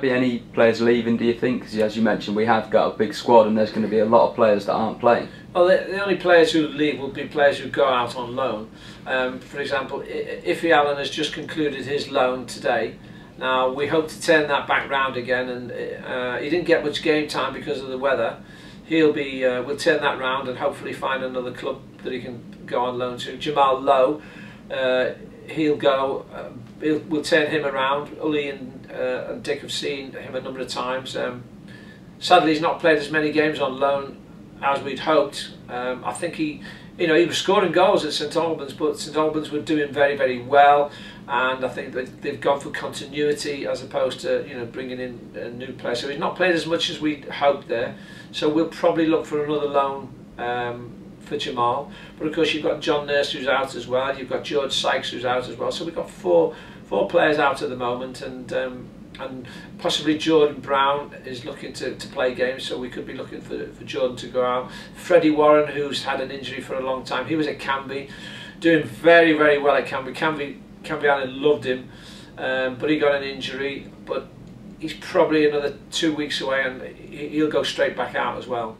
be any players leaving, do you think? Because as you mentioned, we have got a big squad and there's going to be a lot of players that aren't playing. Well, the, the only players who leave will be players who go out on loan. Um, for example, Iffy Allen has just concluded his loan today. Now, we hope to turn that back round again, and uh, he didn't get much game time because of the weather. He'll be, uh, we'll turn that round and hopefully find another club that he can go on loan to. Jamal Lowe, uh, he'll go, uh, he'll, we'll turn him around. Uli and, uh, and Dick have seen him a number of times. Um, sadly, he's not played as many games on loan as we'd hoped. Um, I think he, you know, he was scoring goals at St Albans, but St Albans were doing very, very well, and I think that they've gone for continuity as opposed to you know bringing in a new player. So he's not played as much as we hoped there. So we'll probably look for another loan. Um, for Jamal. But of course you've got John Nurse who's out as well. You've got George Sykes who's out as well. So we've got four four players out at the moment, and um, and possibly Jordan Brown is looking to, to play games, so we could be looking for, for Jordan to go out. Freddie Warren, who's had an injury for a long time, he was at Canvey, doing very, very well at Canvey. Canvey, Canvey Island loved him, um, but he got an injury, but he's probably another two weeks away and he'll go straight back out as well.